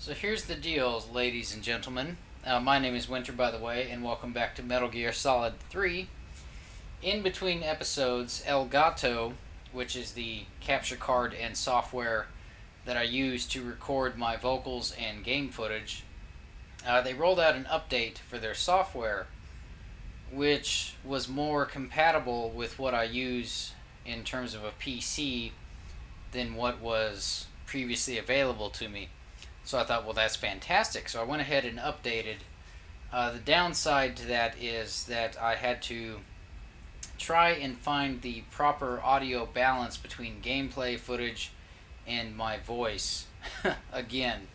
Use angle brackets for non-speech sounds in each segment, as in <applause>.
So here's the deal, ladies and gentlemen. Uh, my name is Winter, by the way, and welcome back to Metal Gear Solid 3. In between episodes, Elgato, which is the capture card and software that I use to record my vocals and game footage, uh, they rolled out an update for their software, which was more compatible with what I use in terms of a PC than what was previously available to me. So I thought, well, that's fantastic. So I went ahead and updated. Uh, the downside to that is that I had to try and find the proper audio balance between gameplay footage and my voice <laughs> again,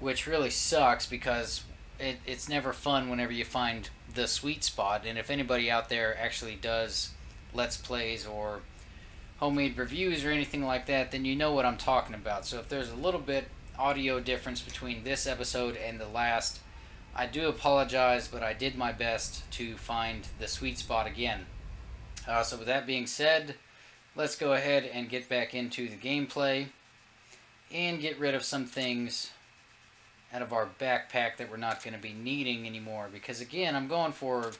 which really sucks because it, it's never fun whenever you find the sweet spot. And if anybody out there actually does Let's Plays or homemade reviews or anything like that, then you know what I'm talking about. So if there's a little bit audio difference between this episode and the last. I do apologize, but I did my best to find the sweet spot again. Uh, so with that being said, let's go ahead and get back into the gameplay and get rid of some things out of our backpack that we're not going to be needing anymore. Because again, I'm going for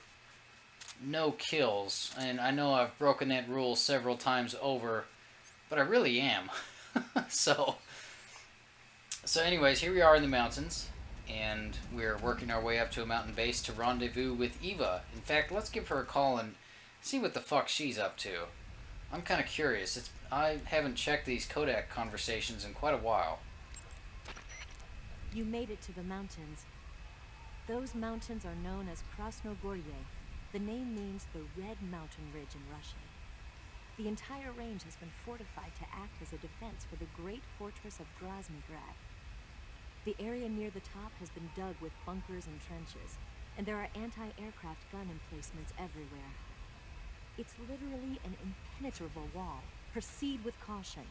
no kills. And I know I've broken that rule several times over, but I really am. <laughs> so so anyways, here we are in the mountains, and we're working our way up to a mountain base to rendezvous with Eva. In fact, let's give her a call and see what the fuck she's up to. I'm kind of curious. It's I haven't checked these Codec conversations in quite a while. You made it to the mountains. Those mountains are known as Krasnogorye. The name means the Red Mountain Ridge in Russian. The entire range has been fortified to act as a defense for the great fortress of Groznygrad. The area near the top has been dug with bunkers and trenches, and there are anti-aircraft gun emplacements everywhere. It's literally an impenetrable wall. Proceed with caution.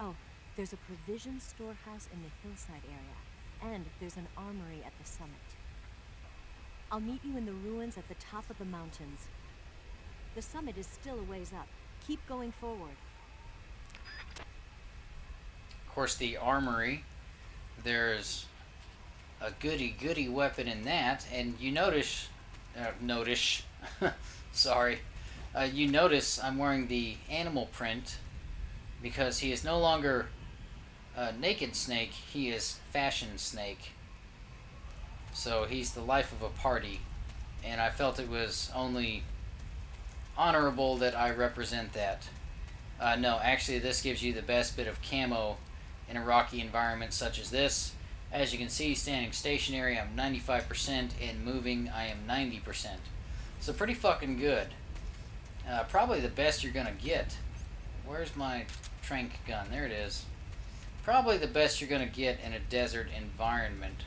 Oh, there's a provision storehouse in the hillside area, and there's an armory at the summit. I'll meet you in the ruins at the top of the mountains. The summit is still a ways up. Keep going forward. Of course, the armory there's a goody goody weapon in that, and you notice, uh, notice, <laughs> sorry, uh, you notice I'm wearing the animal print because he is no longer a naked snake, he is fashion snake. So he's the life of a party, and I felt it was only honorable that I represent that. Uh, no, actually, this gives you the best bit of camo in a rocky environment such as this. As you can see, standing stationary, I'm 95%, and moving, I am 90%. So pretty fucking good. Uh, probably the best you're going to get. Where's my trank gun? There it is. Probably the best you're going to get in a desert environment.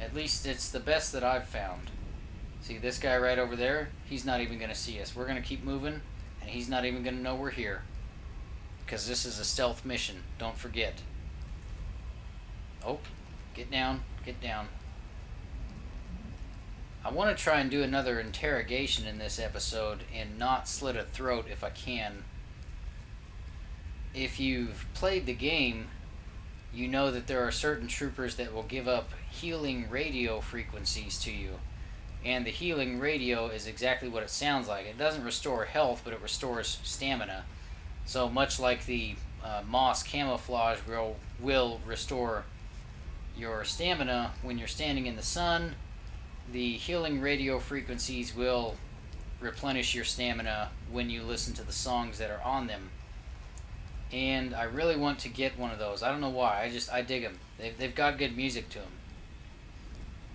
At least it's the best that I've found. See this guy right over there? He's not even going to see us. We're going to keep moving, and he's not even going to know we're here because this is a stealth mission. Don't forget. Oh, get down, get down. I want to try and do another interrogation in this episode and not slit a throat if I can. If you've played the game, you know that there are certain troopers that will give up healing radio frequencies to you. And the healing radio is exactly what it sounds like. It doesn't restore health, but it restores stamina. So much like the uh, moss camouflage will, will restore your stamina when you're standing in the sun, the healing radio frequencies will replenish your stamina when you listen to the songs that are on them. And I really want to get one of those. I don't know why. I just I dig them. They've they've got good music to them.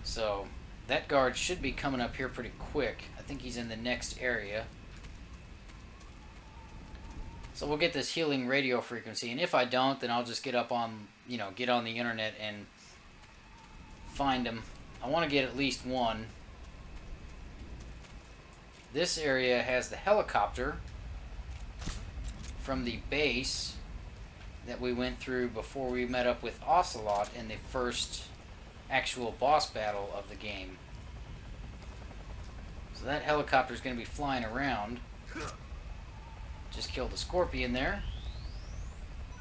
So that guard should be coming up here pretty quick. I think he's in the next area. So we'll get this healing radio frequency, and if I don't, then I'll just get up on, you know, get on the internet and find them. I want to get at least one. This area has the helicopter from the base that we went through before we met up with Ocelot in the first actual boss battle of the game. So that helicopter is going to be flying around. Just killed a scorpion there.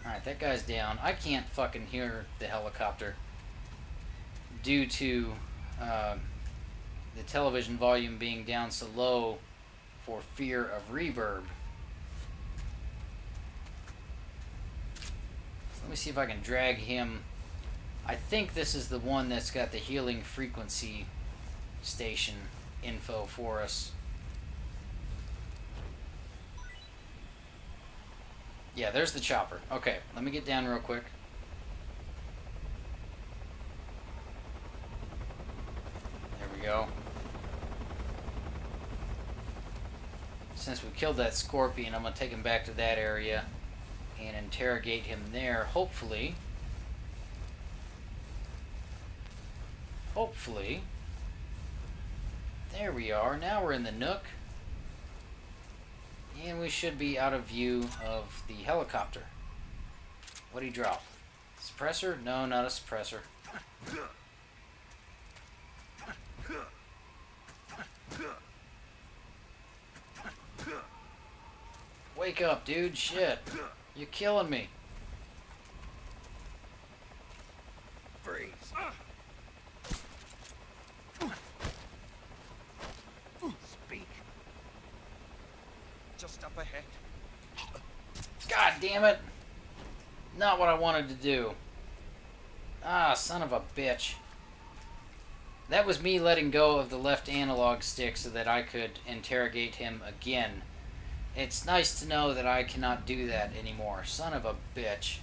Alright, that guy's down. I can't fucking hear the helicopter due to uh, the television volume being down so low for fear of reverb. Let me see if I can drag him. I think this is the one that's got the healing frequency station info for us. Yeah, there's the chopper. Okay, let me get down real quick. There we go. Since we killed that scorpion, I'm going to take him back to that area and interrogate him there, hopefully. Hopefully. There we are. Now we're in the nook. And we should be out of view of the helicopter. What do you drop? Suppressor? No, not a suppressor. Wake up, dude. Shit. You're killing me. Freeze. Speak. Just up ahead. God damn it. Not what I wanted to do. Ah, son of a bitch. That was me letting go of the left analog stick so that I could interrogate him again. It's nice to know that I cannot do that anymore. Son of a bitch.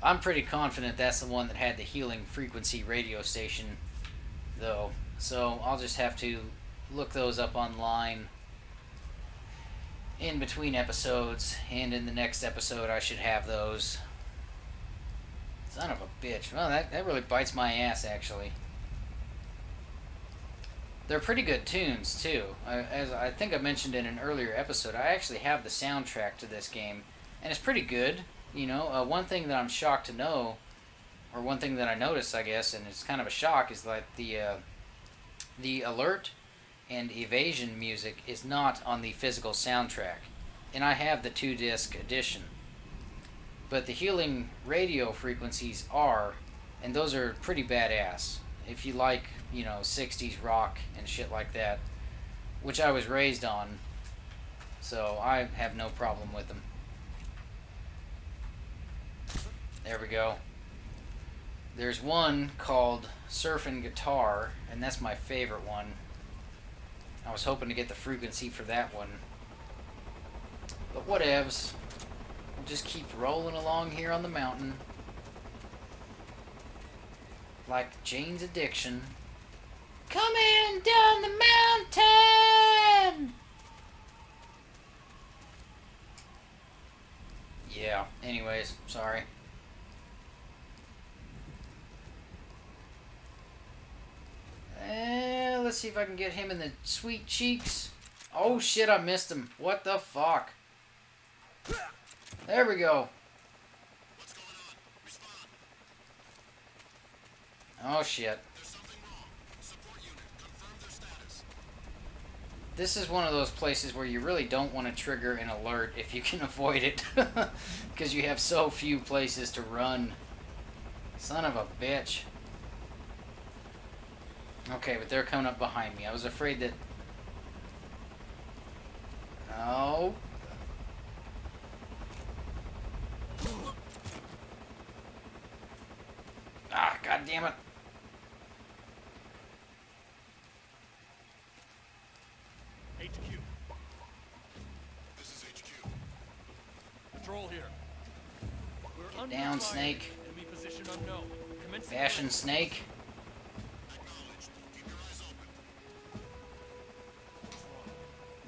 I'm pretty confident that's the one that had the healing frequency radio station, though. So I'll just have to look those up online in between episodes, and in the next episode I should have those. Son of a bitch. Well, that, that really bites my ass, actually. They're pretty good tunes, too. I, as I think I mentioned in an earlier episode, I actually have the soundtrack to this game, and it's pretty good. You know, uh, one thing that I'm shocked to know, or one thing that I noticed, I guess, and it's kind of a shock, is that the, uh, the alert and evasion music is not on the physical soundtrack. And I have the two disc edition. But the healing radio frequencies are, and those are pretty badass. If you like, you know, 60s rock and shit like that, which I was raised on, so I have no problem with them. There we go. There's one called Surfing Guitar, and that's my favorite one. I was hoping to get the frequency for that one. But whatevs. We'll just keep rolling along here on the mountain. Like Jane's Addiction. Coming down the mountain! Yeah, anyways, sorry. Eh, let's see if I can get him in the sweet cheeks. Oh shit, I missed him. What the fuck? There we go. Oh shit. This is one of those places where you really don't want to trigger an alert if you can <laughs> avoid it. <laughs> Because you have so few places to run. Son of a bitch. Okay, but they're coming up behind me. I was afraid that... Oh. Ah, god damn it. HQ. This is HQ. Patrol here. We're under down. Snake. Enemy position unknown. Commencing Fashion Snake.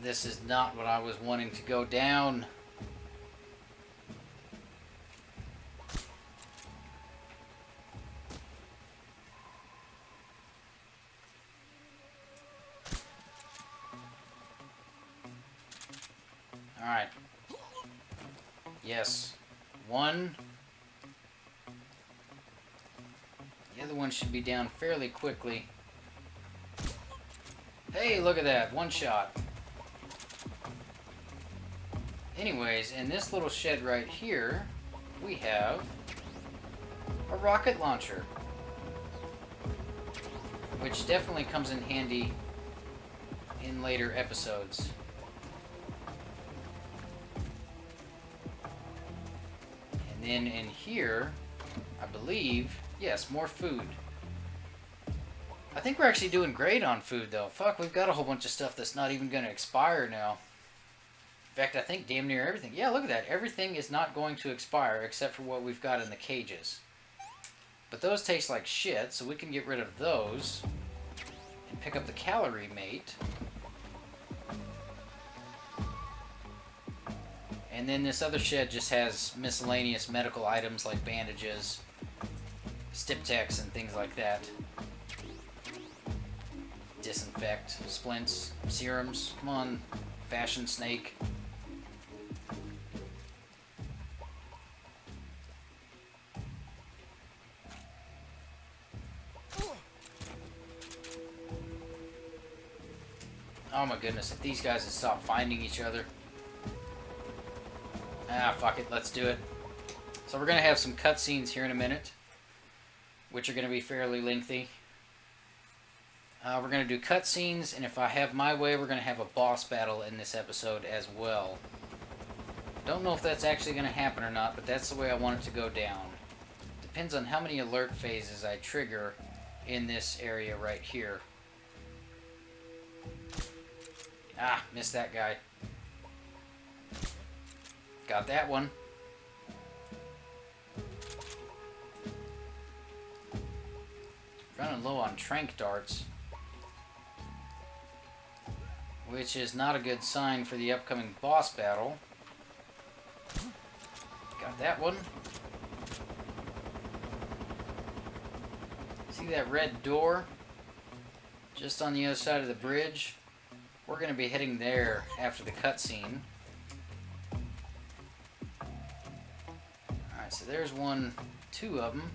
This is not what I was wanting to go down. Alright. Yes. One. The other one should be down fairly quickly. Hey, look at that. One shot. Anyways, in this little shed right here, we have a rocket launcher. Which definitely comes in handy in later episodes. And then in here, I believe, yes, more food. I think we're actually doing great on food, though. Fuck, we've got a whole bunch of stuff that's not even going to expire now. In fact, I think damn near everything. Yeah, look at that. Everything is not going to expire except for what we've got in the cages. But those taste like shit, so we can get rid of those. And pick up the calorie mate. And then this other shed just has miscellaneous medical items like bandages, Styptic, and things like that. Disinfect, splints, serums. Come on, fashion snake. Oh my goodness, if these guys had stopped finding each other. Ah, fuck it, let's do it. So we're going to have some cutscenes here in a minute, which are going to be fairly lengthy. Uh, we're going to do cutscenes, and if I have my way, we're going to have a boss battle in this episode as well. Don't know if that's actually going to happen or not, but that's the way I want it to go down. Depends on how many alert phases I trigger in this area right here. Ah, missed that guy. Got that one. Running low on trank darts. Which is not a good sign for the upcoming boss battle. Got that one. See that red door? Just on the other side of the bridge? We're going to be heading there after the cutscene. Alright, so there's one, two of them.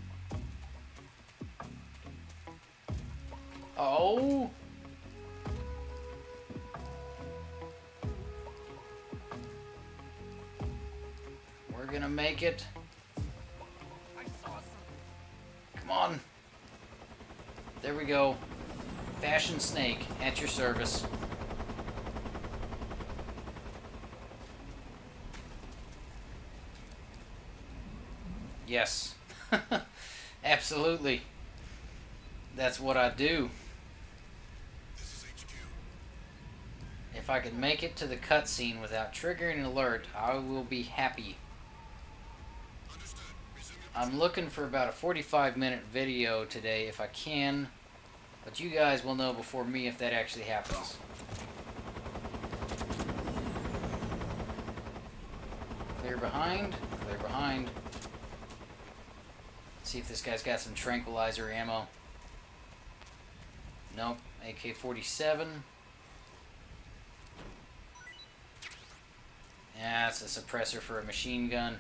Oh! We're gonna make it. Come on. There we go. Fashion Snake at your service. Yes. <laughs> Absolutely. That's what I do. If I can make it to the cutscene without triggering an alert, I will be happy. I'm looking for about a 45 minute video today if I can, but you guys will know before me if that actually happens. Clear behind, clear behind. See if this guy's got some tranquilizer ammo. Nope, AK-47. Yeah, it's a suppressor for a machine gun.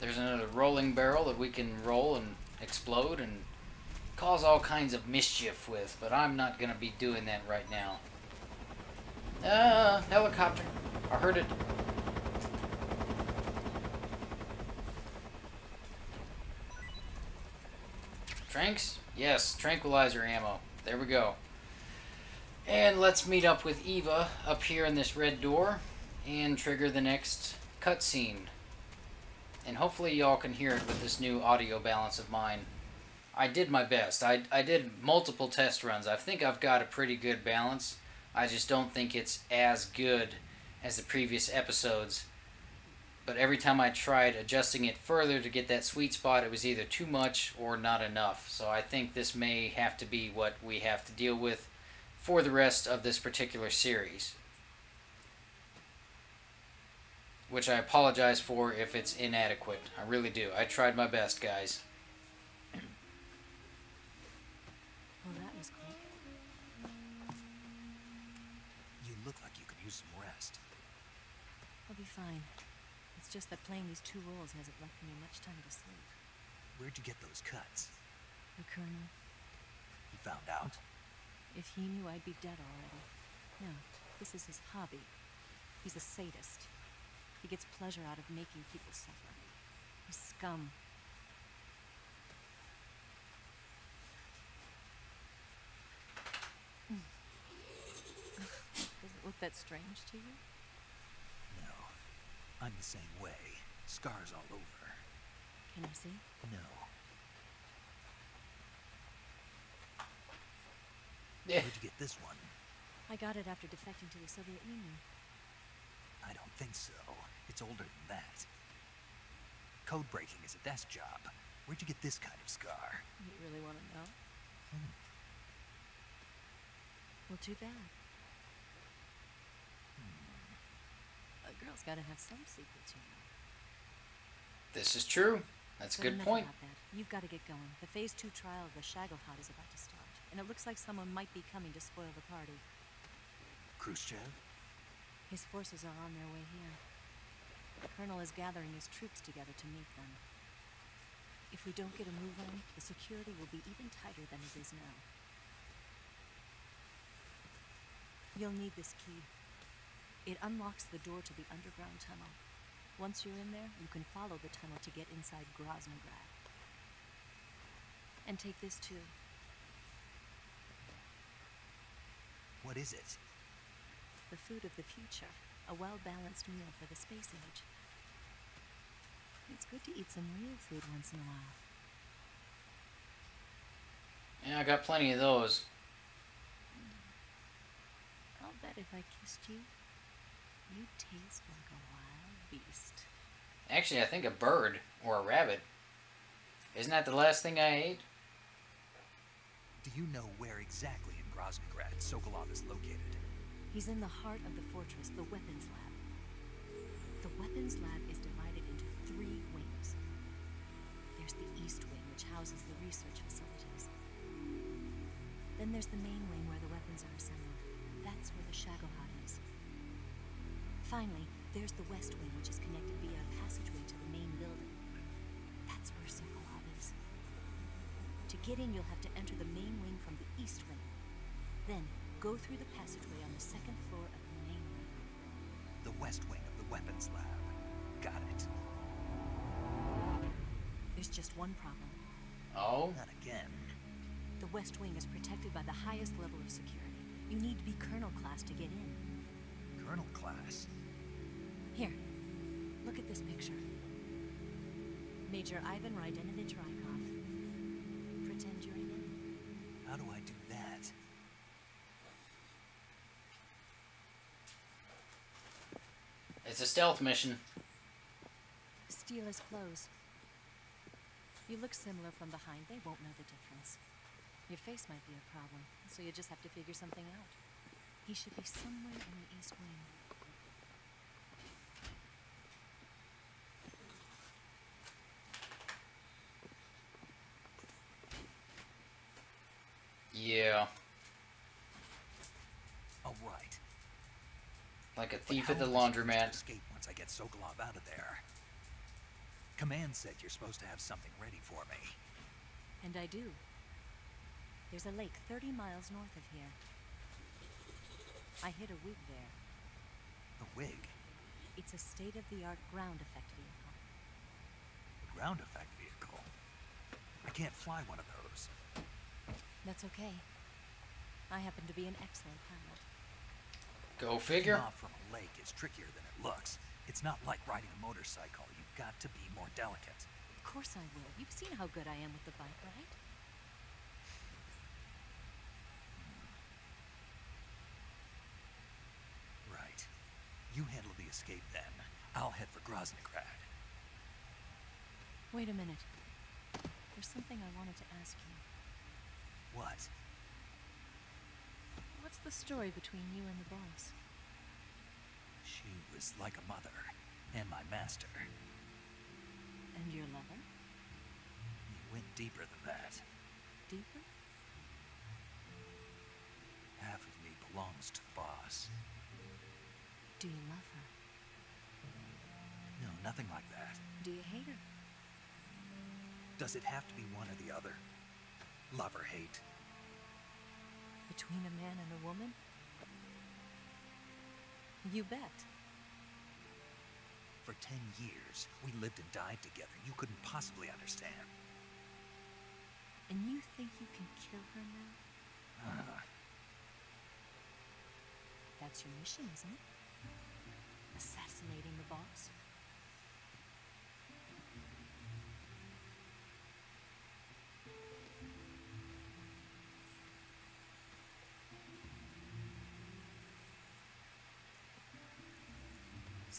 There's another rolling barrel that we can roll and explode and cause all kinds of mischief with, but I'm not going to be doing that right now. Uh, helicopter. I heard it. Tranks? Yes, tranquilizer ammo. There we go. And let's meet up with Eva up here in this red door and trigger the next cutscene. And hopefully y'all can hear it with this new audio balance of mine. I did my best. I, I did multiple test runs. I think I've got a pretty good balance. I just don't think it's as good as the previous episodes. But every time I tried adjusting it further to get that sweet spot, it was either too much or not enough. So I think this may have to be what we have to deal with for the rest of this particular series. Which I apologize for if it's inadequate. I really do. I tried my best, guys. Well, that was quick. You look like you could use some rest. I'll be fine. It's just that playing these two roles hasn't left me much time to sleep. Where'd you get those cuts? The Colonel, He found out? If he knew I'd be dead already. No, this is his hobby. He's a sadist. He gets pleasure out of making people suffer. He's scum. Hmm. <laughs> Does it look that strange to you? No. I'm the same way. Scars all over. Can I see? No. Yeah. Where'd you get this one? I got it after defecting to the Soviet Union. I don't think so. It's older than that. Code breaking is a desk job. Where'd you get this kind of scar? You really want to know? Hmm. Well, too bad. Girl's got to have some secrets, you know. This is true. That's a But good point. About that. You've got to get going. The Phase 2 trial of the Shagohod is about to start, and it looks like someone might be coming to spoil the party. Khrushchev? His forces are on their way here. The Colonel is gathering his troops together to meet them. If we don't get a move on, the security will be even tighter than it is now. You'll need this key. It unlocks the door to the underground tunnel. Once you're in there, you can follow the tunnel to get inside Groznygrad. And take this too. What is it? The food of the future. A well balanced meal for the space age. It's good to eat some real food once in a while. Yeah, I got plenty of those. I'll bet if I kissed you, you'd taste like a wild beast. Actually, I think a bird or a rabbit. Isn't that the last thing I ate? Do you know where exactly in Groznygrad Sokolov is located? He's in the heart of the fortress, the weapons lab. The weapons lab is divided into three wings. There's the east wing, which houses the research facilities. Then there's the main wing where the weapons are assembled. That's where the Shagohod is. Finally, there's the west wing, which is connected via a passageway to the main building. That's where Sokolov is. To get in, you'll have to enter the main wing from the east wing. Then, go through the passageway on the second floor of the main wing. The west wing of the weapons lab. Got it. There's just one problem. Oh, Not again. The west wing is protected by the highest level of security. You need to be colonel class to get in. Colonel class. Here, look at this picture. Major Ivan Raidenovitch Raikov. Pretend you're in it. How do I do that? it's a stealth mission. Steal his clothes. You look similar from behind. They won't know the difference. Your face might be a problem, so you just have to figure something out. He should be somewhere in the east wing. Yeah, Oh, right. like a thief at the am I supposed to laundromat. Escape once I get Sokolov out of there. Command said you're supposed to have something ready for me. And I do. There's a lake 30 miles north of here. I hid a wig there. A wig. It's a state of the art ground effect vehicle. A ground effect vehicle. I can't fly one of those. That's okay. I happen to be an excellent pilot. Go Getting figure. off from a lake is trickier than it looks. It's not like riding a motorcycle. You've got to be more delicate. Of course I will. You've seen how good I am with the bike, right? Right. You handle the escape then. I'll head for Groznygrad. Wait a minute. There's something I wanted to ask you. What? What's the story between you and the boss? She was like a mother, and my master. And your lover? He went deeper than that. Deeper? Half of me belongs to the boss. Do you love her? No, nothing like that. Do you hate her? Does it have to be one or the other? Love or hate? between a man and a woman? You bet. For ten years, we lived and died together. You couldn't possibly understand. And you think you can kill her now? Ah, <sighs> That's your mission, isn't it? Assassinating the boss?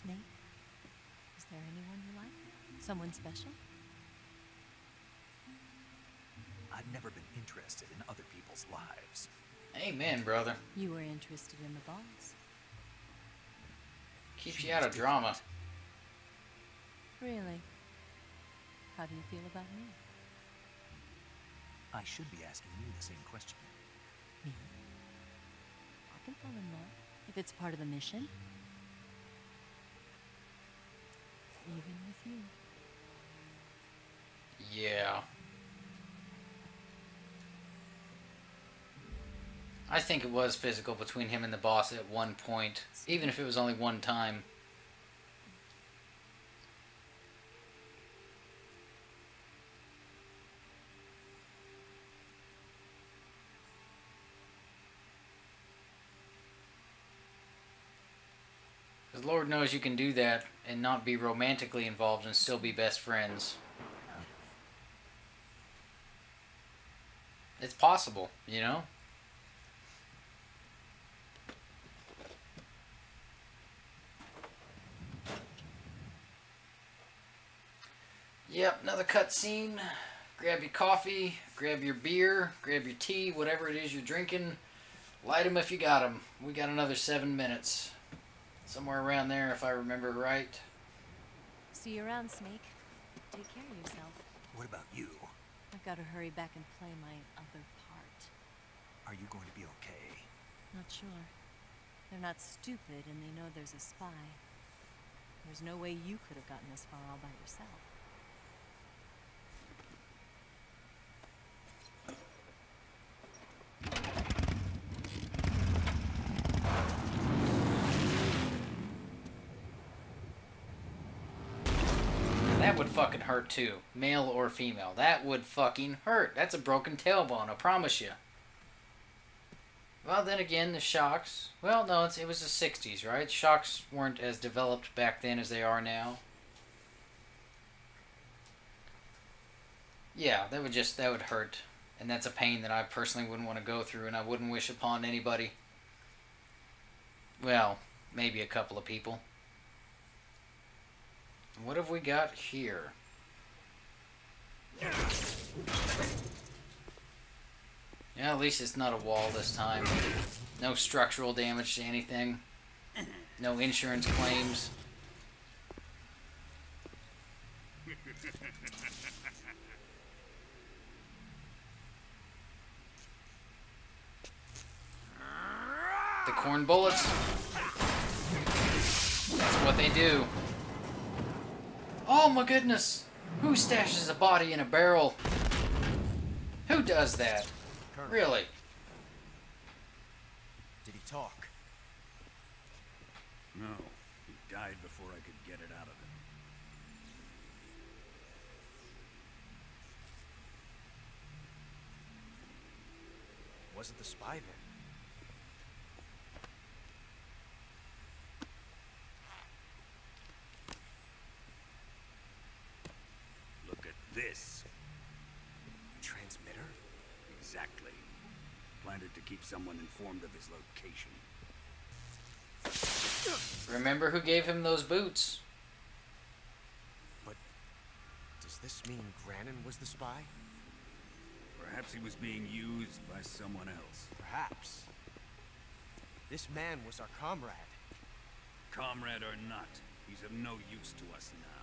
Snake? Is there anyone you like? Someone special? I've never been interested in other people's lives. Amen, brother. You were interested in the boss. Keeps She you out of drama. different. Really? How do you feel about me? I should be asking you the same question. Me? I can fall in love if it's part of the mission. Even with you. Yeah. I think it was physical between him and the boss at one point, even if it was only one time. Because Lord knows you can do that and not be romantically involved and still be best friends. It's possible, you know? Yep, another cutscene. Grab your coffee, grab your beer, grab your tea, whatever it is you're drinking. Light 'em if you got 'em. We got another seven minutes. Somewhere around there, if I remember right. See you around, Snake. Take care of yourself. What about you? I've got to hurry back and play my other part. Are you going to be okay? Not sure. They're not stupid and they know there's a spy. There's no way you could have gotten this far all by yourself. That would fucking hurt too. Male or female. That would fucking hurt. That's a broken tailbone, I promise you. Well, then again, the shocks. Well, no, it was the 60s, right? Shocks weren't as developed back then as they are now. Yeah, that would just, that would hurt. And that's a pain that I personally wouldn't want to go through and I wouldn't wish upon anybody. Well, maybe a couple of people. What have we got here? Yeah, at least it's not a wall this time. No structural damage to anything. No insurance claims. The corn bullets. That's what they do. Oh my goodness! Who stashes a body in a barrel? Who does that? Colonel, Really? did he talk? No, he died before I could get it out of him. Wasn't the spy then? Look at this. Transmitter? Exactly. Planted to keep someone informed of his location. Remember who gave him those boots? But does this mean Granin was the spy? Perhaps he was being used by someone else. Perhaps. This man was our comrade. Comrade or not, he's of no use to us now.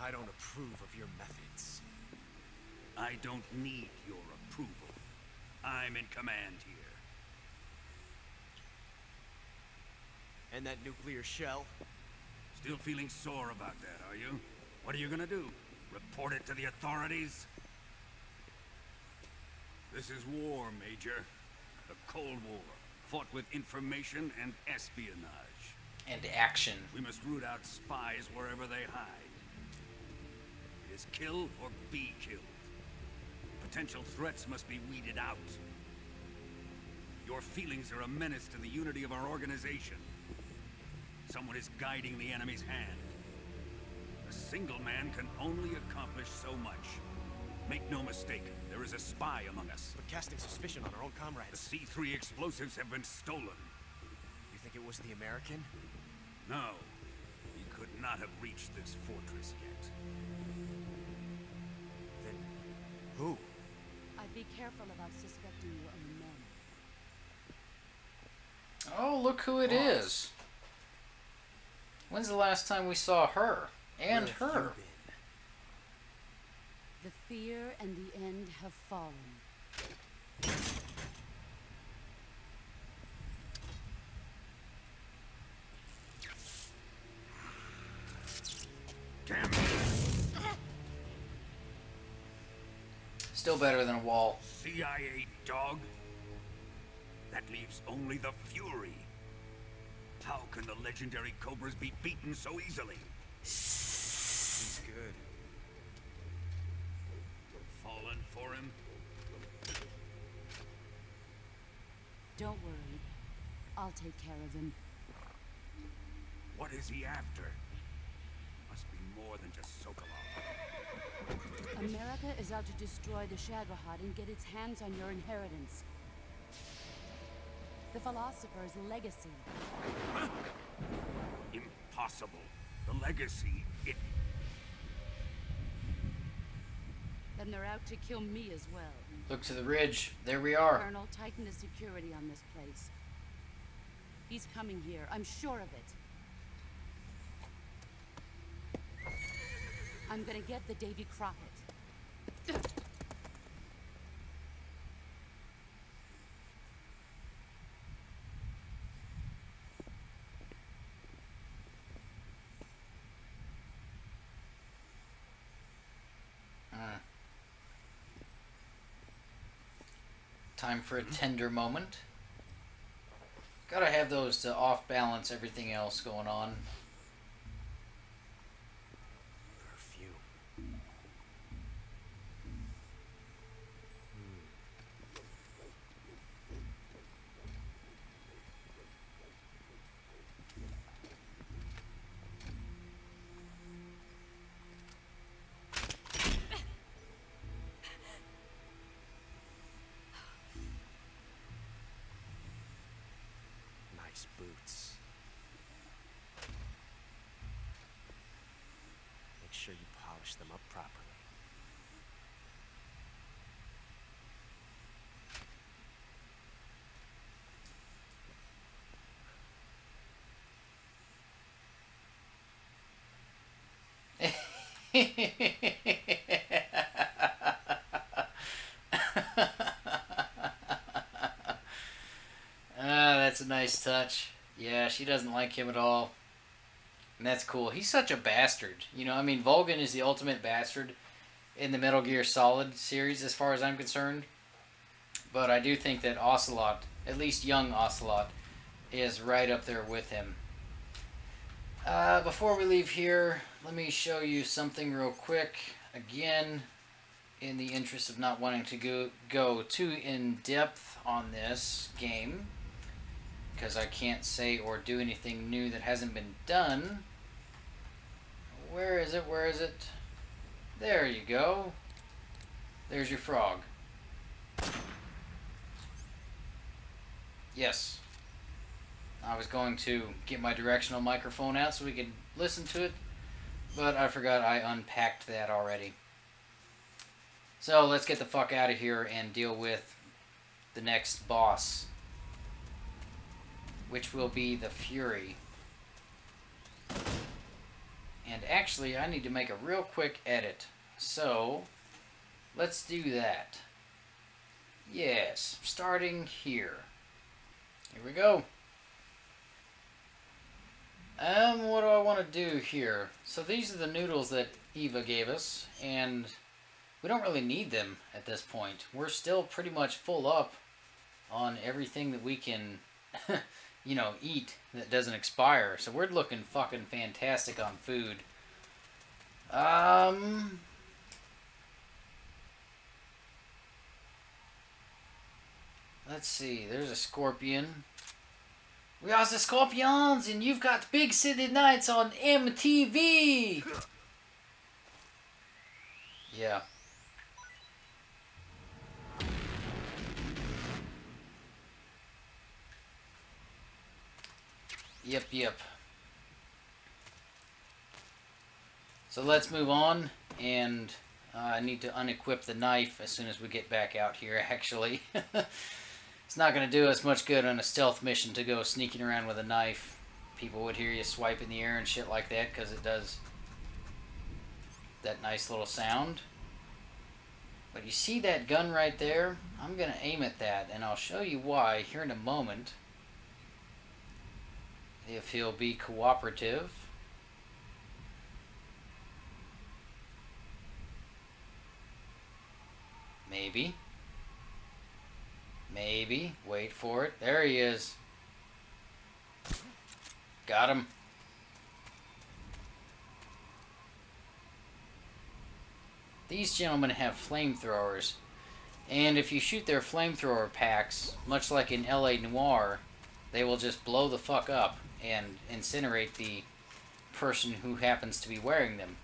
I don't approve of your methods. I don't need your approval. I'm in command here. And that nuclear shell? Still feeling sore about that, are you? What are you gonna do? Report it to the authorities? This is war, Major. The Cold War, fought with information and espionage. And action. We must root out spies wherever they hide. Is kill or be killed. Potential threats must be weeded out. Your feelings are a menace to the unity of our organization. Someone is guiding the enemy's hand. A single man can only accomplish so much. Make no mistake, there is a spy among us. But casting suspicion on our own comrades. The. C3 explosives have been stolen. You think it was the American? No, he could not have reached this fortress yet. Then who? I'd be careful about suspecting your own men. Oh, look who it is. When's the last time we saw her? And Where her. been? The fear and the end have fallen. Still better than a wall. CIA dog? That leaves only the Fury. How can the legendary Cobras be beaten so easily? He's good. Fallen for him? Don't worry. I'll take care of him. What is he after? Must be more than just Sokolov. America is out to destroy the Shagohod and get its hands on your inheritance. The philosopher's legacy. Impossible. The legacy, it... Then they're out to kill me as well. Look to the ridge. There we are. Colonel, tighten the security on this place. He's coming here. I'm sure of it. I'm gonna get the Davy Crockett. Uh. Time for a tender moment. Gotta have those to off balance everything else going on. Perfume. Nice boots. Make sure you polish them up properly. <laughs> Ah, that's a nice touch. Yeah, she doesn't like him at all. And that's cool. He's such a bastard. You know, I mean, Volgin is the ultimate bastard in the Metal Gear Solid series, as far as I'm concerned. But I do think that Ocelot, at least young Ocelot, is right up there with him. Uh, before we leave here, let me show you something real quick. Again, in the interest of not wanting to go, go too in depth on this game, because I can't say or do anything new that hasn't been done. Where is it? Where is it? There you go. There's your frog. Yes. I was going to get my directional microphone out so we could listen to it, but I forgot I unpacked that already. So let's get the fuck out of here and deal with the next boss, which will be the Fury. And actually, I need to make a real quick edit. So, let's do that. Yes, starting here. Here we go. Um, what do I want to do here? So these are the noodles that Eva gave us, and we don't really need them at this point. We're still pretty much full up on everything that we can, <laughs> you know, eat that doesn't expire. So we're looking fucking fantastic on food. Um. Let's see. There's a scorpion. We are the Scorpions, and you've got Big City Nights on MTV. Yeah. Yep, yep. So let's move on, and uh, I need to unequip the knife as soon as we get back out here, <laughs> actually. <laughs> it's not going to do us much good on a stealth mission to go sneaking around with a knife. People would hear you swipe in the air and shit like that, because it does that nice little sound. But you see that gun right there? I'm going to aim at that, and I'll show you why here in a moment if he'll be cooperative. Maybe. Maybe. Wait for it. There he is. Got him. These gentlemen have flamethrowers. And if you shoot their flamethrower packs, much like in LA Noire, they will just blow the fuck up and incinerate the person who happens to be wearing them.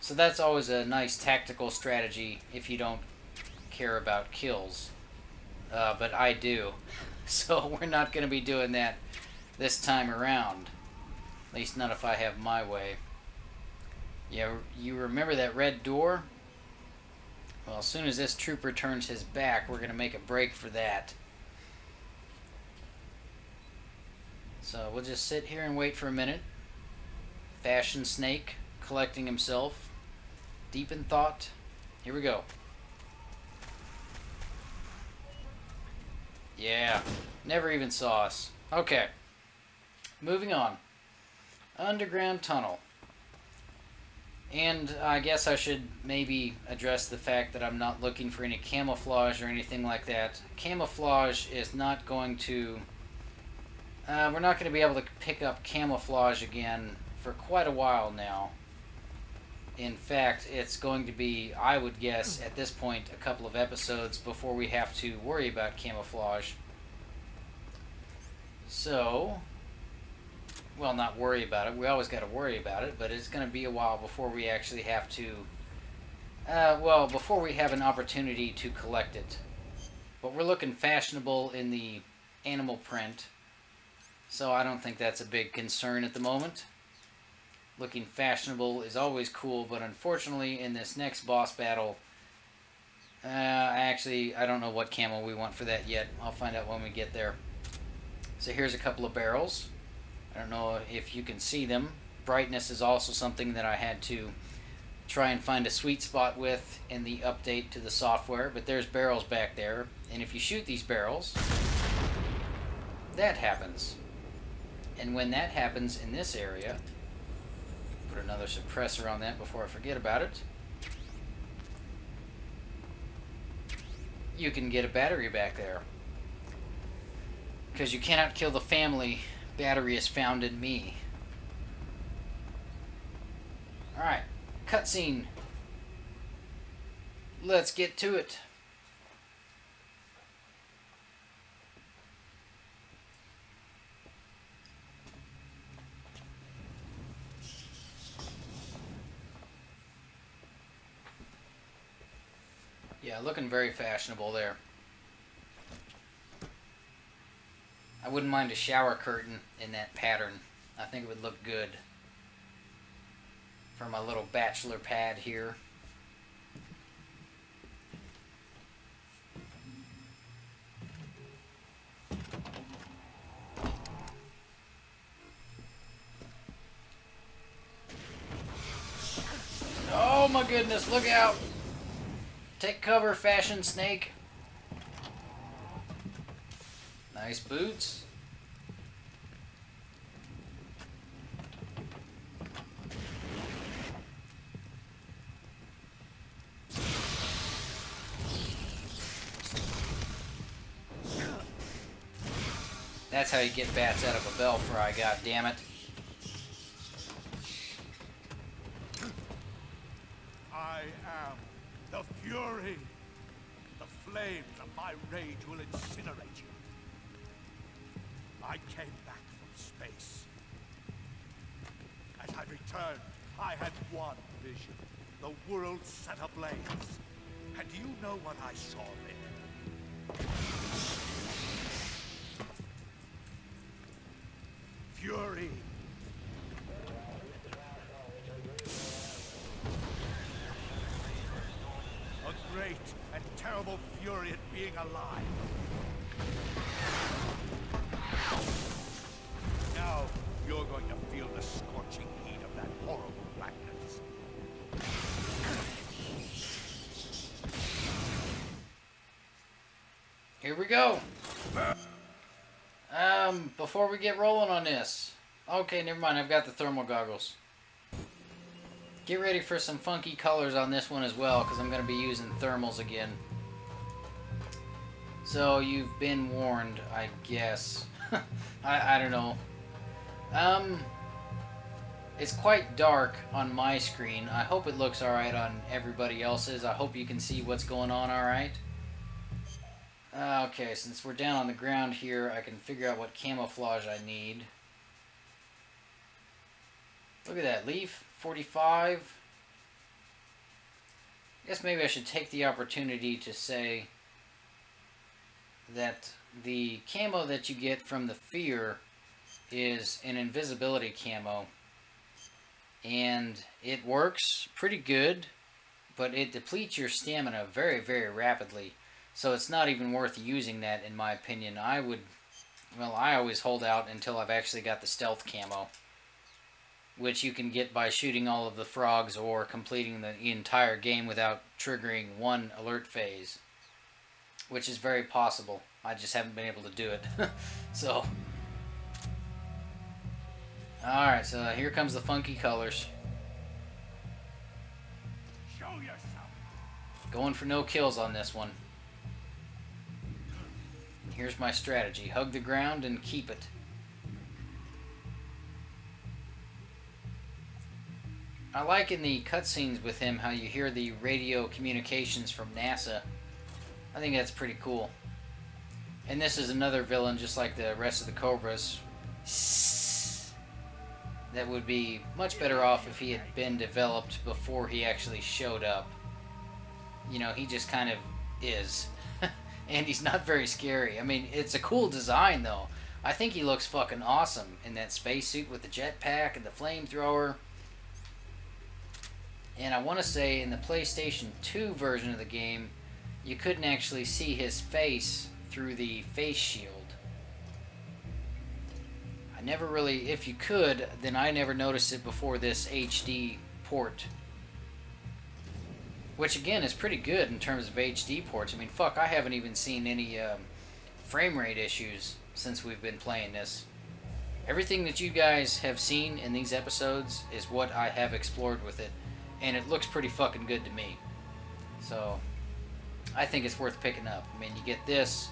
So that's always a nice tactical strategy if you don't care about kills. Uh, but I do. <laughs> So <laughs> we're not going to be doing that this time around. At least not if I have my way. Yeah, you remember that red door? Well, as soon as this trooper turns his back, we're going to make a break for that. So we'll just sit here and wait for a minute. Fashion Snake collecting himself. Deep in thought. Here we go. Yeah, never even saw us. Okay, moving on. Underground tunnel. And I guess I should maybe address the fact that I'm not looking for any camouflage or anything like that. Camouflage is not going to uh, we're not going to be able to pick up camouflage again for quite a while now. In fact, it's going to be, I would guess, at this point, a couple of episodes before we have to worry about camouflage. So, well, not worry about it. We always got to worry about it, but it's going to be a while before we actually have to, uh, well, before we have an opportunity to collect it. But we're looking fashionable in the animal print. So I don't think that's a big concern at the moment. Looking fashionable is always cool, but unfortunately in this next boss battle, uh, actually, I don't know what camo we want for that yet. I'll find out when we get there. So here's a couple of barrels. I don't know if you can see them. Brightness is also something that I had to try and find a sweet spot with in the update to the software, but there's barrels back there. And if you shoot these barrels, that happens. And when that happens in this area, put another suppressor on that before I forget about it. You can get a battery back there. Because you cannot kill the family. Battery is found in me. Alright. Cutscene. Let's get to it. Yeah, looking very fashionable there. I wouldn't mind a shower curtain in that pattern. I think it would look good for my little bachelor pad here. Oh my goodness, look out! Take cover, Fashion Snake. Nice boots. That's how you get bats out of a belfry, god damn it. I am the Fury. The flames of my rage will incinerate you. I came back from space. As I returned, I had one vision. The world set ablaze. And do you know what I saw there? Being alive. Now you're going to feel the scorching heat of that horrible blackness. Here we go. Um, before we get rolling on this. Okay, never mind. I've got the thermal goggles. Get ready for some funky colors on this one as well, because I'm going to be using thermals again. So, you've been warned, I guess. <laughs> I, I don't know. Um, it's quite dark on my screen. I hope it looks alright on everybody else's. I hope you can see what's going on alright. Uh, okay, since we're down on the ground here, I can figure out what camouflage I need. Look at that, leaf, 45. I guess maybe I should take the opportunity to say that the camo that you get from the Fear is an invisibility camo. And it works pretty good, but it depletes your stamina very, very rapidly. So it's not even worth using that, in my opinion. I would, well, I always hold out until I've actually got the stealth camo, which you can get by shooting all of the frogs or completing the entire game without triggering one alert phase, which is very possible. I just haven't been able to do it. <laughs> so, alright, so here comes the funky colors. Show yourself. Going for no kills on this one. Here's my strategy. Hug the ground and keep it. I like in the cutscenes with him how you hear the radio communications from NASA. I think that's pretty cool. And this is another villain just like the rest of the Cobras. That would be much better off if he had been developed before he actually showed up. You know, he just kind of is. <laughs> and he's not very scary. I mean, it's a cool design though. I think he looks fucking awesome in that spacesuit with the jetpack and the flamethrower. And I want to say in the PlayStation 2 version of the game, you couldn't actually see his face through the face shield. I never really, if you could, then I never noticed it before this HD port. Which again is pretty good in terms of HD ports. I mean, fuck, I haven't even seen any um, frame rate issues since we've been playing this. Everything that you guys have seen in these episodes is what I have explored with it and it looks pretty fucking good to me. So, I think it's worth picking up. I mean, you get this,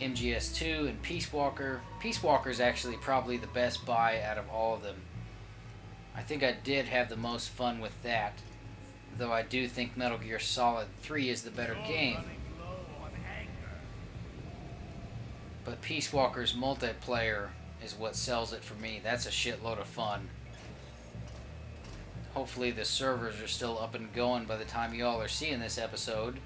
MGS2, and Peace Walker. Peace Walker is actually probably the best buy out of all of them. I think I did have the most fun with that, though I do think Metal Gear Solid 3 is the better game. But Peace Walker's multiplayer is what sells it for me. That's a shitload of fun hopefully the servers are still up and going by the time y'all are seeing this episode.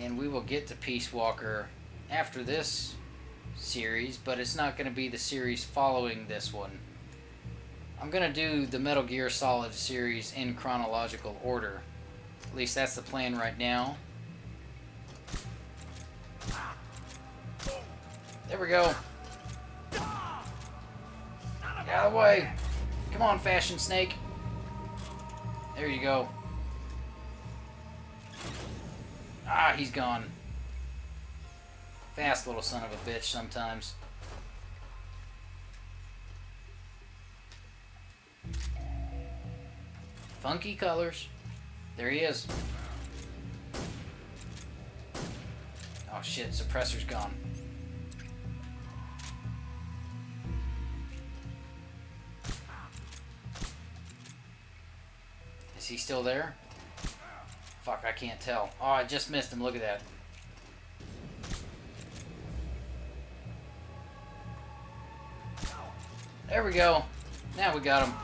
And we will get to Peace Walker after this series, but it's not going to be the series following this one. I'm going to do the Metal Gear Solid series in chronological order. At least that's the plan right now. There we go. Get out of the way. Come on, Fashion Snake. There you go. Ah, he's gone. Fast little son of a bitch sometimes. Funky colors. There he is. Oh, shit, suppressor's gone. Is he still there? Fuck, I can't tell. Oh, I just missed him. Look at that. There we go. Now we got him.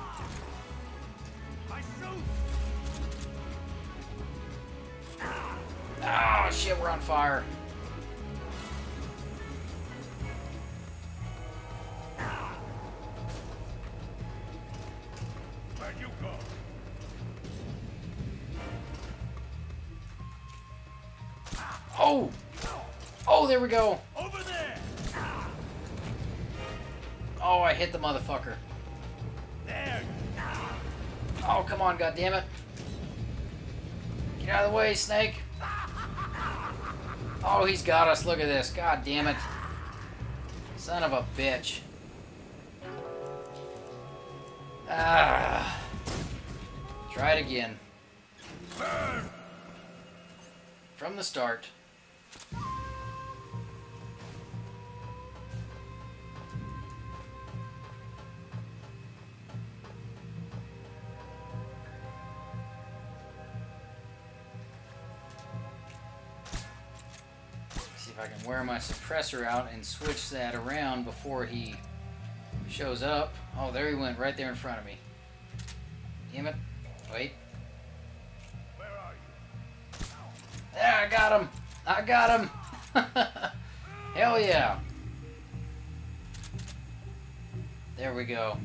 Oh shit, we're on fire. We go. Over there! Oh, I hit the motherfucker. There! Oh, come on, goddammit. Get out of the way, Snake. Oh, he's got us. Look at this. God damn it. Son of a bitch. Ah. Try it again. From the start. If I can wear my suppressor out and switch that around before he shows up. Oh, there he went, right there in front of me. Damn it. Wait. Where are you? Yeah, I got him. I got him. <laughs> Hell yeah. There we go.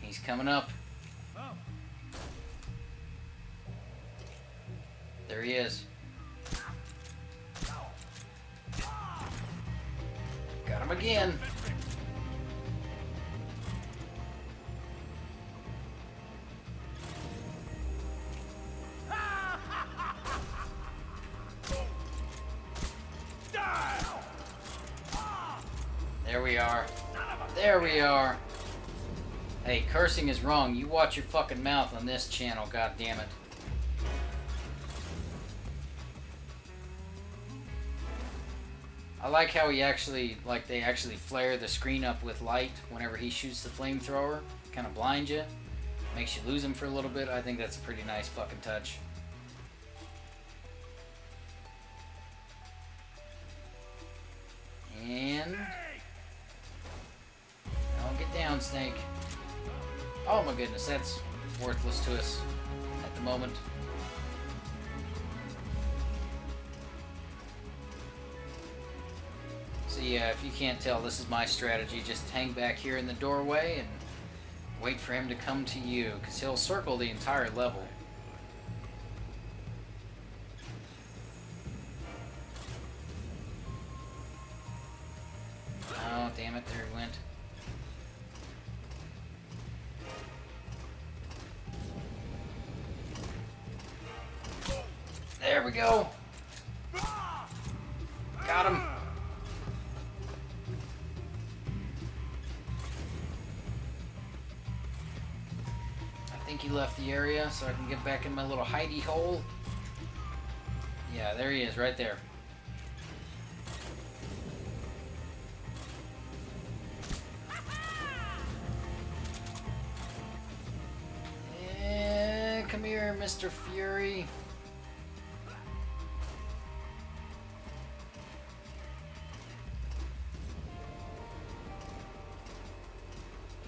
He's coming up. There he is. Again. There we are. There we are. Hey, cursing is wrong. You watch your fucking mouth on this channel, God damn it. Like how he actually, like, they actually flare the screen up with light whenever he shoots the flamethrower. Kind of blinds you. Makes you lose him for a little bit. I think that's a pretty nice fucking touch. And... Oh, get down, Snake. Oh my goodness, that's worthless to us at the moment. So yeah, uh, if you can't tell, this is my strategy. Just hang back here in the doorway and wait for him to come to you, because he'll circle the entire level. Area so I can get back in my little hidey hole. Yeah, there he is, right there. Eh, come here, Mr. Fury.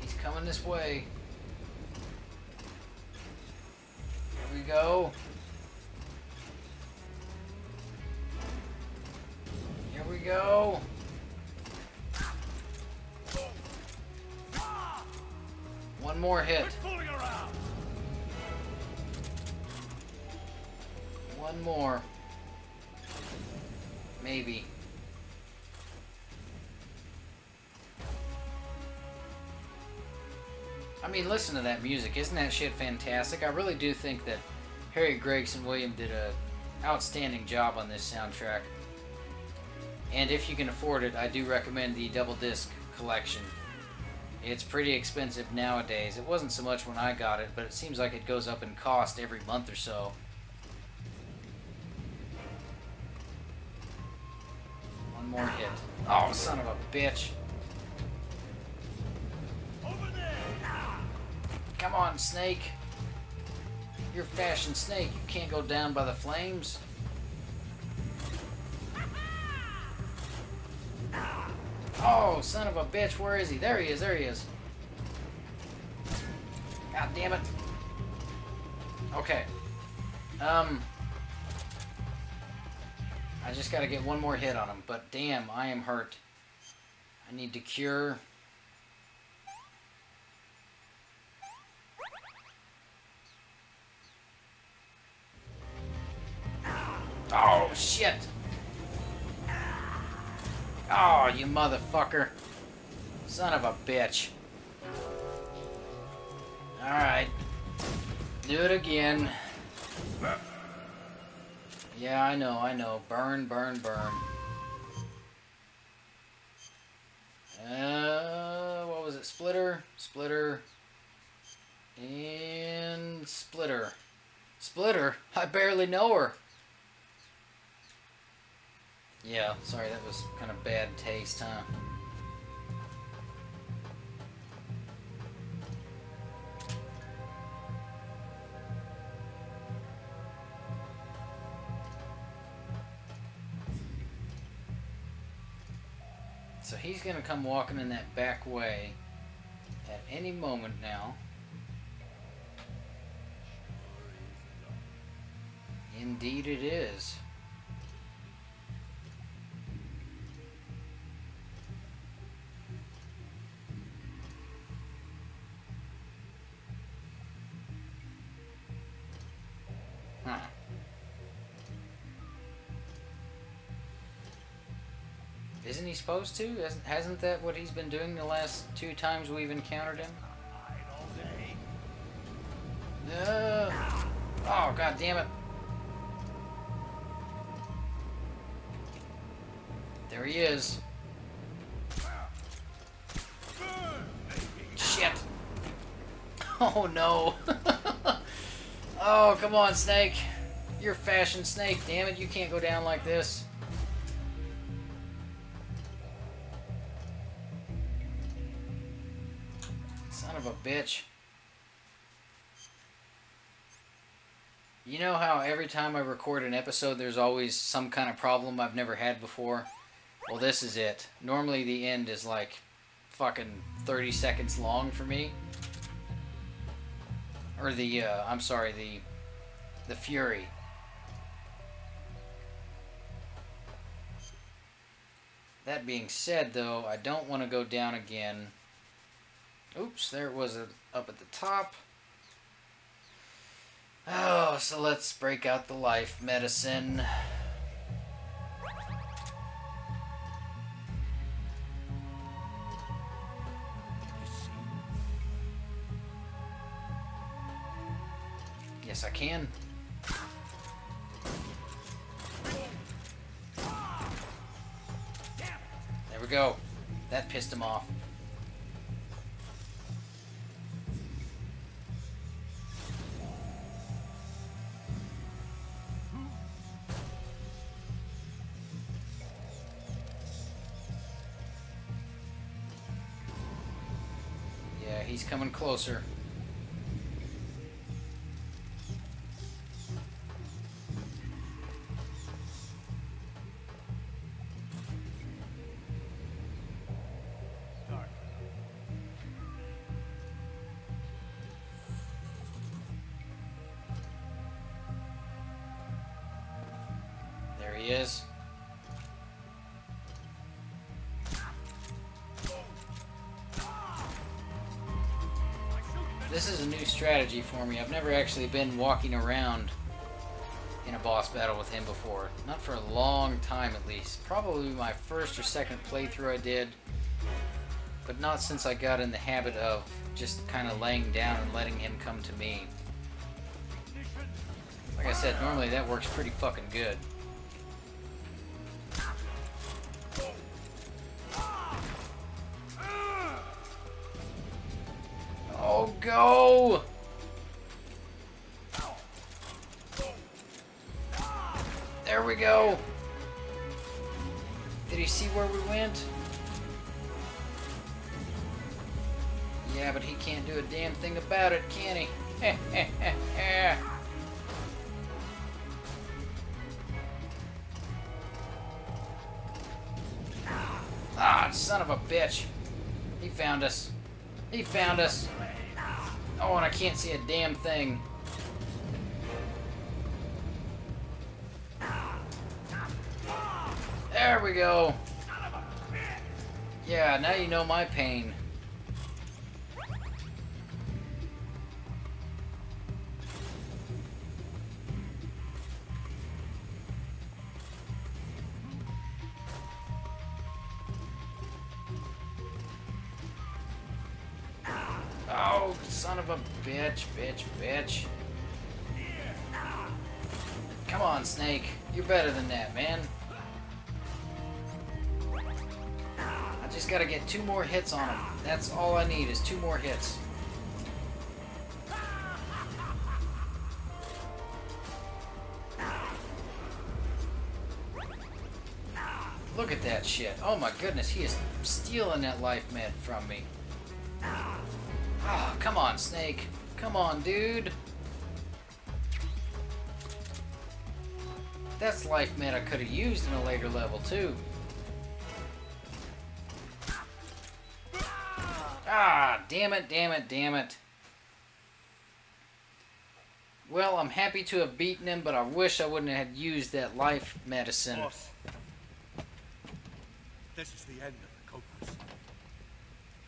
He's coming this way. More hit. One more. Maybe. I mean, listen to that music. Isn't that shit fantastic? I really do think that Harry Gregson William did a outstanding job on this soundtrack. And if you can afford it, I do recommend the double disc collection. It's pretty expensive nowadays. It wasn't so much when I got it, but it seems like it goes up in cost every month or so. One more hit. Oh, son of a bitch. Come on, Snake. You're Fashion Snake. You can't go down by the flames. Oh, son of a bitch. Where is he? There he is. There he is. God damn it. Okay. Um... I just gotta get one more hit on him, but damn, I am hurt. I need to cure... Oh, shit! Oh, you motherfucker. Son of a bitch. Alright. Do it again. Yeah, I know, I know. Burn, burn, burn. Uh, what was it? Splitter, splitter, and splitter. Splitter? I barely know her. Yeah, sorry, that was kind of bad taste, huh? So he's going to come walking in that back way at any moment now. Indeed it is. Isn't he supposed to? Hasn't, hasn't that what he's been doing the last two times we've encountered him? No. Oh, god damn it. There he is. Shit. <laughs> Oh no. <laughs> oh, come on, Snake. You're fashion Snake. Damn it, you can't go down like this. Bitch. You know how every time I record an episode there's always some kind of problem I've never had before? Well, this is it. Normally the end is like fucking 30 seconds long for me. Or the, uh, I'm sorry, the, the Fury. That being said, though, I don't want to go down again. Oops, there it was up at the top. Oh, so let's break out the life medicine. Yes, I can. There we go. That pissed him off. Closer. Strategy for me. I've never actually been walking around in a boss battle with him before. Not for a long time at least. Probably my first or second playthrough I did. But not since I got in the habit of just kind of laying down and letting him come to me. Like I said, normally that works pretty fucking good. Yeah, but he can't do a damn thing about it, can he? <laughs> ah, son of a bitch. He found us. He found us. Oh, and I can't see a damn thing. There we go. Yeah, now you know my pain. Better than that, man. I just gotta get two more hits on him. That's all I need is two more hits. Look at that shit. Oh my goodness, he is stealing that life med from me. Oh, come on, Snake. Come on, dude. That's life med I could have used in a later level, too. Ah, damn it, damn it, damn it. Well, I'm happy to have beaten him, but I wish I wouldn't have used that life medicine. Boss, this is the end of the Cobras.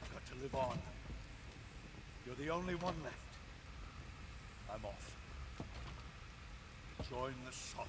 I've got to live on. You're the only one left. I'm off. Join the Solid.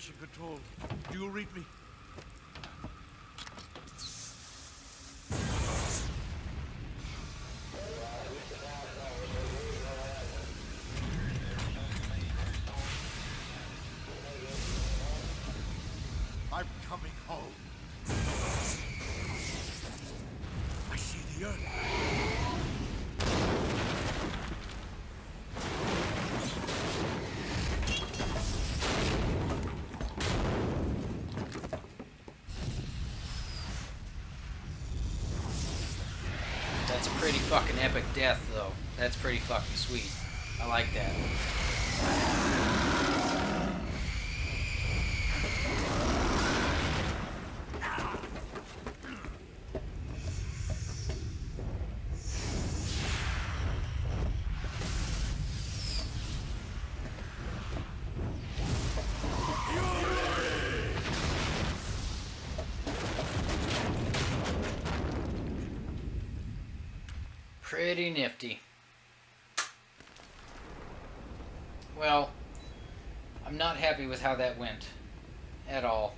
Mission Control, do you read me? That's a pretty fucking epic death, though. That's pretty fucking sweet. I like that. Pretty nifty. Well, I'm not happy with how that went. At all.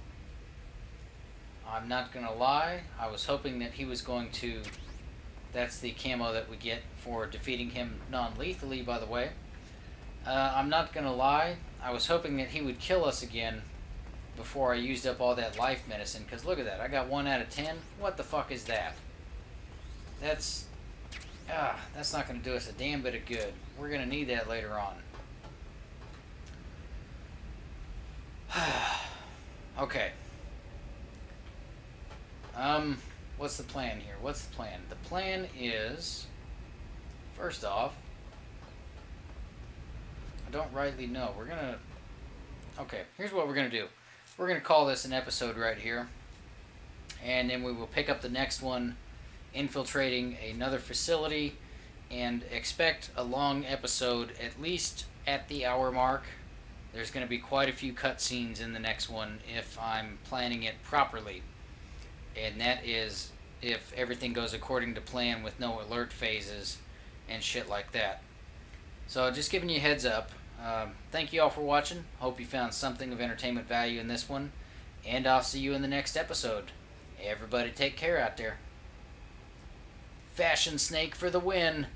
I'm not gonna lie, I was hoping that he was going to. That's the camo that we get for defeating him non lethally, by the way. Uh, I'm not gonna lie, I was hoping that he would kill us again before I used up all that life medicine, because look at that, I got 1 out of 10. What the fuck is that? That's Ah, that's not going to do us a damn bit of good. We're going to need that later on. <sighs> okay. Um, what's the plan here? What's the plan? The plan is, first off, I don't rightly know. We're going to, okay, here's what we're going to do. We're going to call this an episode right here. And then we will pick up the next one infiltrating another facility and expect a long episode at least at the hour mark. There's going to be quite a few cutscenes in the next one if I'm planning it properly. And that is if everything goes according to plan with no alert phases and shit like that. So just giving you heads up, Um, thank you all for watching. Hope you found something of entertainment value in this one. And I'll see you in the next episode. Everybody take care out there. Fashion Snake for the win.